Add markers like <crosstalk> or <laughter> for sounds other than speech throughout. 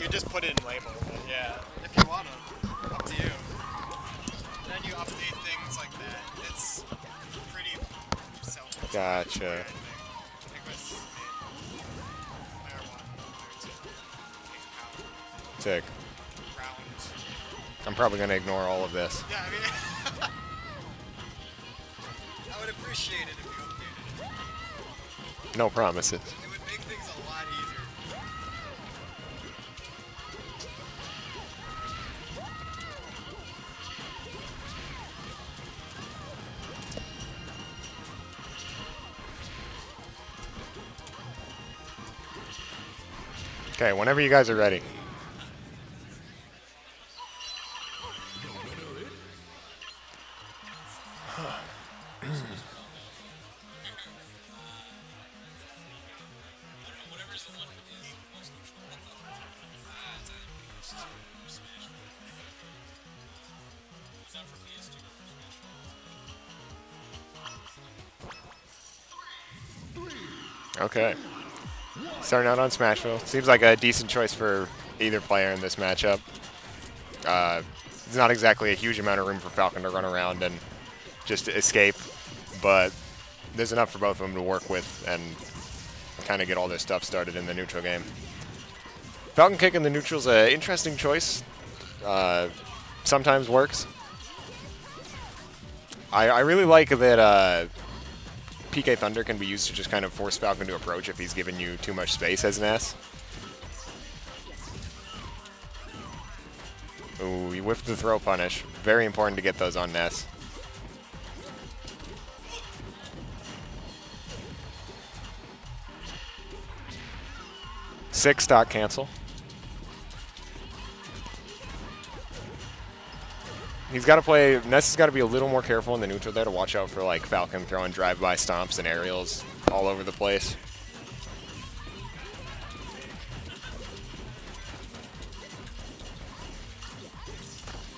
You just put it in label, yeah. If you want to, up to you. Then you update things like that. It's pretty self Gotcha. Like with player one, player two, pink Sick. I'm probably going to ignore all of this. Yeah, I mean, <laughs> I would appreciate it if you updated it. No promises. Okay, whenever you guys are ready. Okay. Starting out on Smashville. Seems like a decent choice for either player in this matchup. Uh, there's not exactly a huge amount of room for Falcon to run around and just escape, but there's enough for both of them to work with and kind of get all their stuff started in the neutral game. Falcon Kick in the neutral is an interesting choice. Uh, sometimes works. I, I really like that uh, PK Thunder can be used to just kind of force Falcon to approach if he's given you too much space as Ness. Ooh, he whiffed the throw punish. Very important to get those on Ness. Six stock cancel. He's got to play. Ness has got to be a little more careful in the neutral there to watch out for like Falcon throwing drive-by stomps and aerials all over the place.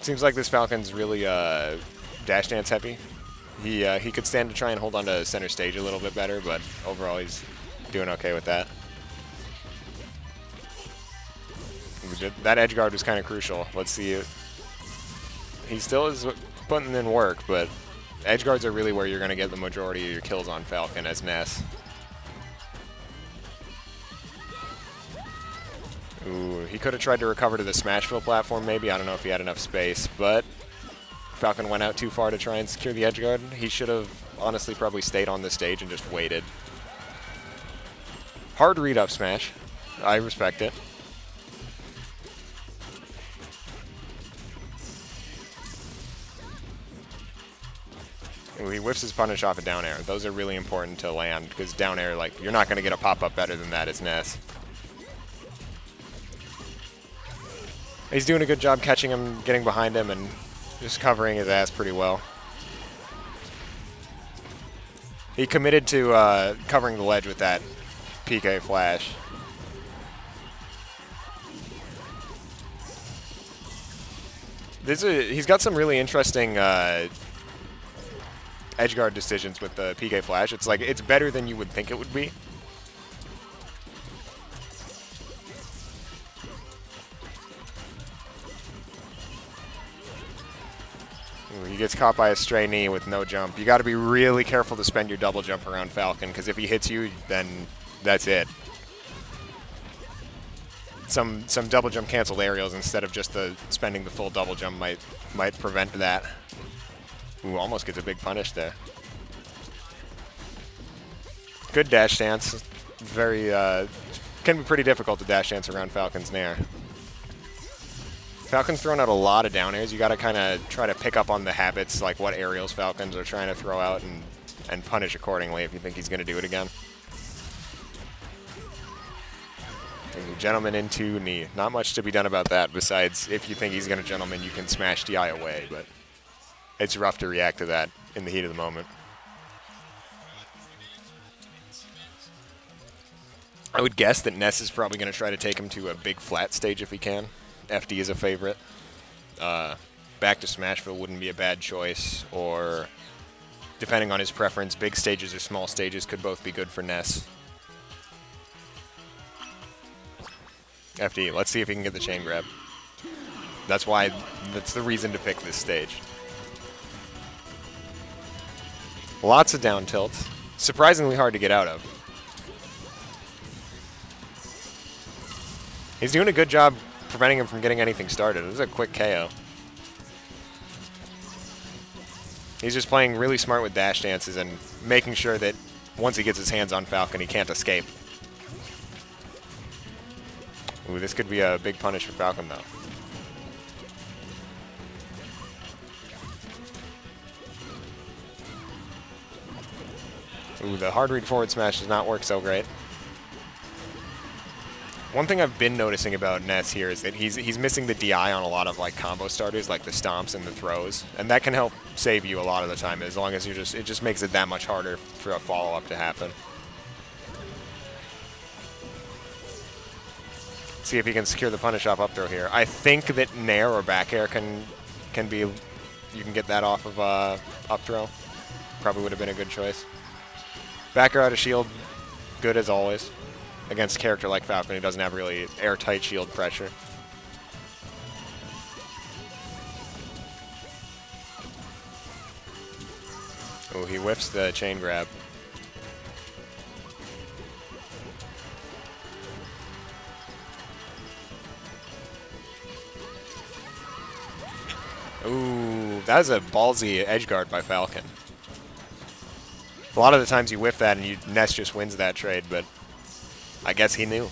Seems like this Falcon's really uh, dash dance heavy. He uh, he could stand to try and hold on to center stage a little bit better, but overall he's doing okay with that. That edge guard was kind of crucial. Let's see he still is putting in work, but edge guards are really where you're going to get the majority of your kills on Falcon as Ness. Ooh, he could have tried to recover to the Smashville platform maybe. I don't know if he had enough space, but Falcon went out too far to try and secure the edge guard. He should have honestly probably stayed on the stage and just waited. Hard read up smash. I respect it. Whiffs his punish off a down air. Those are really important to land because down air, like, you're not going to get a pop-up better than that as Ness. He's doing a good job catching him, getting behind him, and just covering his ass pretty well. He committed to uh, covering the ledge with that PK flash. This is, he's got some really interesting uh, edgeguard decisions with the PK Flash. It's like, it's better than you would think it would be. Ooh, he gets caught by a stray knee with no jump. You got to be really careful to spend your double jump around Falcon, because if he hits you, then that's it. Some some double jump canceled aerials instead of just the spending the full double jump might might prevent that. Ooh, almost gets a big punish there. Good dash dance. Very, uh, can be pretty difficult to dash dance around Falcon's Nair. Falcon's throwing out a lot of down airs. You got to kind of try to pick up on the habits, like what aerials Falcons are trying to throw out and, and punish accordingly if you think he's going to do it again. Gentleman into knee. Not much to be done about that besides if you think he's going to gentleman, you can smash DI away, but it's rough to react to that in the heat of the moment. I would guess that Ness is probably going to try to take him to a big flat stage if he can. FD is a favorite. Uh, back to Smashville wouldn't be a bad choice, or depending on his preference, big stages or small stages could both be good for Ness. FD. Let's see if he can get the chain grab. That's why, that's the reason to pick this stage. Lots of down tilts. Surprisingly hard to get out of. He's doing a good job preventing him from getting anything started. Is a quick KO. He's just playing really smart with dash dances and making sure that once he gets his hands on Falcon, he can't escape. Ooh, this could be a big punish for Falcon, though. Ooh, the hard read forward smash does not work so great. One thing I've been noticing about Ness here is that he's he's missing the DI on a lot of like combo starters, like the stomps and the throws, and that can help save you a lot of the time. As long as you just it just makes it that much harder for a follow up to happen. See if he can secure the punish off up throw here. I think that nair or back air can can be you can get that off of uh, up throw. Probably would have been a good choice. Back air out of shield, good as always against a character like Falcon who doesn't have really airtight shield pressure. Oh, he whiffs the chain grab. Ooh, that was a ballsy edge guard by Falcon. A lot of the times you whiff that and you Ness just wins that trade, but I guess he knew.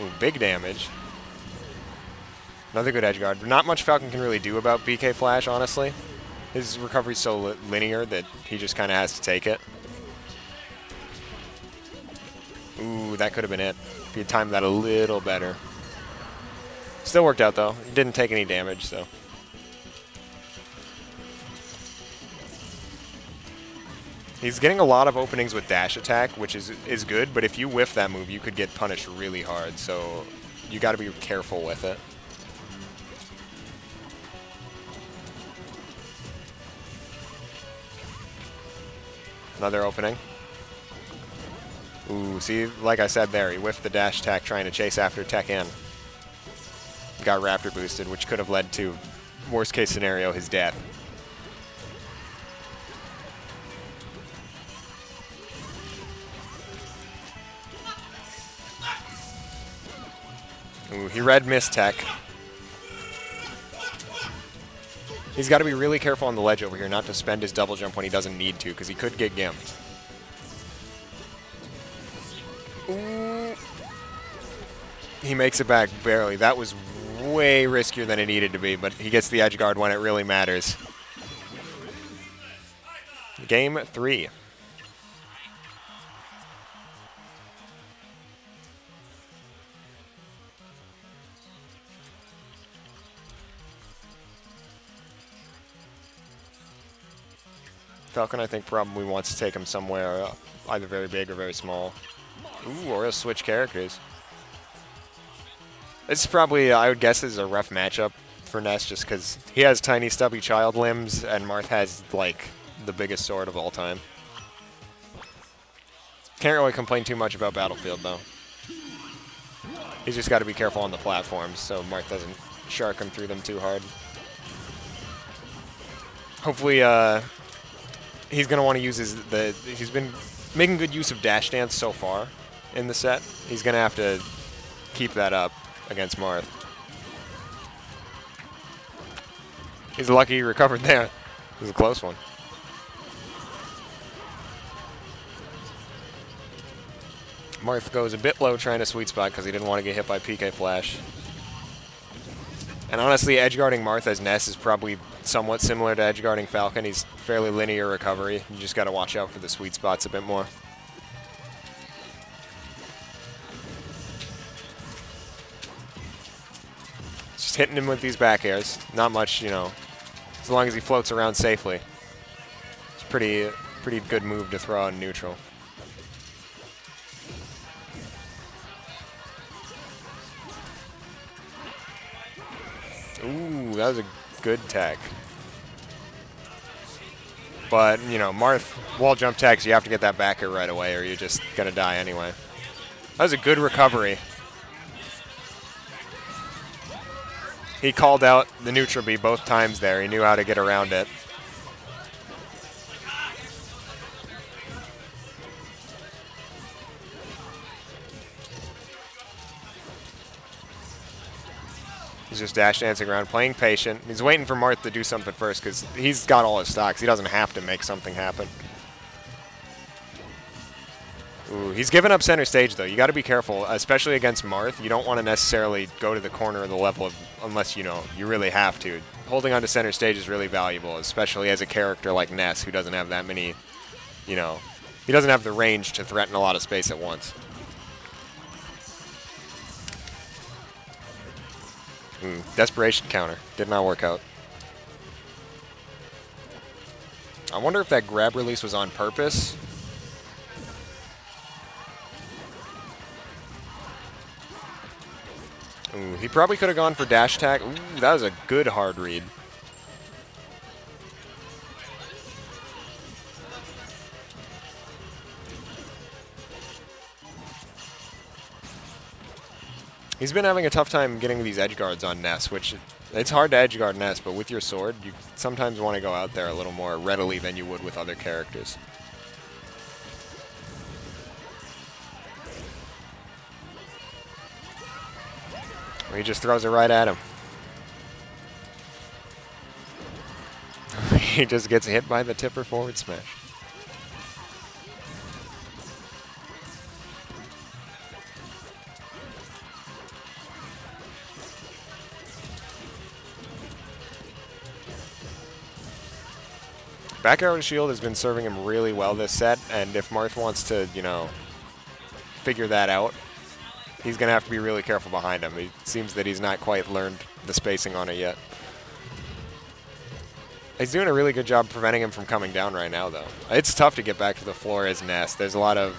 Ooh, big damage. Another good edge guard. Not much Falcon can really do about PK Flash, honestly. His recovery's so li linear that he just kind of has to take it. Ooh, that could have been it. If he had timed that a little better. Still worked out, though. Didn't take any damage, so... He's getting a lot of openings with dash attack, which is is good, but if you whiff that move, you could get punished really hard, so you got to be careful with it. Another opening. Ooh, see, like I said there, he whiffed the dash attack trying to chase after Tech Tekken. Got Raptor boosted, which could have led to, worst case scenario, his death. Ooh, he read Miss Tech. He's got to be really careful on the ledge over here not to spend his double jump when he doesn't need to, because he could get gimped. Ooh. He makes it back barely. That was way riskier than it needed to be, but he gets the edge guard when it really matters. Game three. Falcon, I think, probably wants to take him somewhere uh, either very big or very small. Ooh, or he'll switch characters. This is probably, uh, I would guess, this is a rough matchup for Ness just because he has tiny, stubby child limbs, and Marth has, like, the biggest sword of all time. Can't really complain too much about Battlefield, though. He's just got to be careful on the platforms so Marth doesn't shark him through them too hard. Hopefully, uh, he's going to want to use his, the, he's been making good use of dash dance so far in the set. He's going to have to keep that up against Marth. He's lucky he recovered <laughs> there. It was a close one. Marth goes a bit low trying to sweet spot because he didn't want to get hit by PK Flash. And honestly, edge guarding Marth as Ness is probably somewhat similar to edge guarding Falcon. He's fairly linear recovery. You just got to watch out for the sweet spots a bit more. Just hitting him with these back airs. Not much, you know, as long as he floats around safely. It's pretty, pretty good move to throw in neutral. That was a good tag. But, you know, Marth wall jump tags, you have to get that back air right away or you're just going to die anyway. That was a good recovery. He called out the neutral B both times there. He knew how to get around it. He's just dash dancing around, playing patient. He's waiting for Marth to do something first because he's got all his stocks. He doesn't have to make something happen. Ooh, he's giving up center stage, though. You got to be careful, especially against Marth. You don't want to necessarily go to the corner of the level of, unless, you know, you really have to. Holding on to center stage is really valuable, especially as a character like Ness, who doesn't have that many, you know, he doesn't have the range to threaten a lot of space at once. Mm, desperation counter. Did not work out. I wonder if that grab release was on purpose. Ooh, he probably could have gone for dash attack. Ooh, that was a good hard read. He's been having a tough time getting these edge guards on Ness, which it's hard to edge guard Ness, but with your sword, you sometimes want to go out there a little more readily than you would with other characters. He just throws it right at him. <laughs> he just gets hit by the tipper forward smash. Back to shield has been serving him really well this set, and if Marth wants to, you know, figure that out, he's going to have to be really careful behind him. It seems that he's not quite learned the spacing on it yet. He's doing a really good job preventing him from coming down right now, though. It's tough to get back to the floor as Ness. There's a lot of...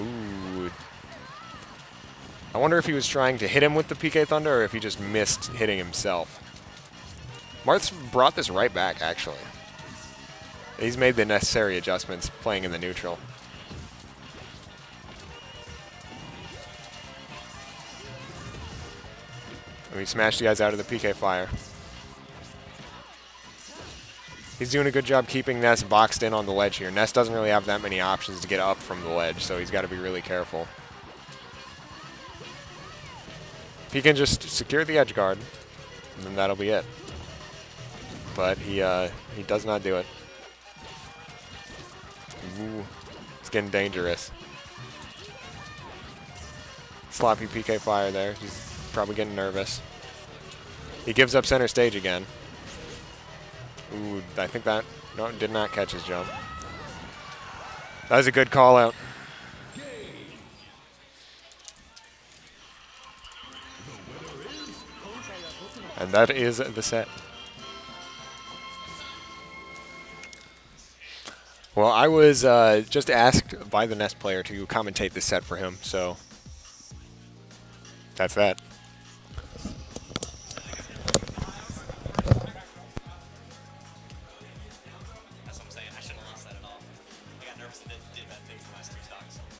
Ooh. I wonder if he was trying to hit him with the PK Thunder or if he just missed hitting himself. Marth's brought this right back, actually. He's made the necessary adjustments playing in the neutral. And we smashed the guys out of the PK fire. He's doing a good job keeping Ness boxed in on the ledge here. Ness doesn't really have that many options to get up from the ledge, so he's got to be really careful. If he can just secure the edge guard, then that'll be it. But he, uh, he does not do it. Ooh, it's getting dangerous. Sloppy PK fire there. He's probably getting nervous. He gives up center stage again. Ooh, I think that no, did not catch his jump. That was a good call out. And that is the set. Well, I was uh, just asked by the Ness player to commentate this set for him, so that's that.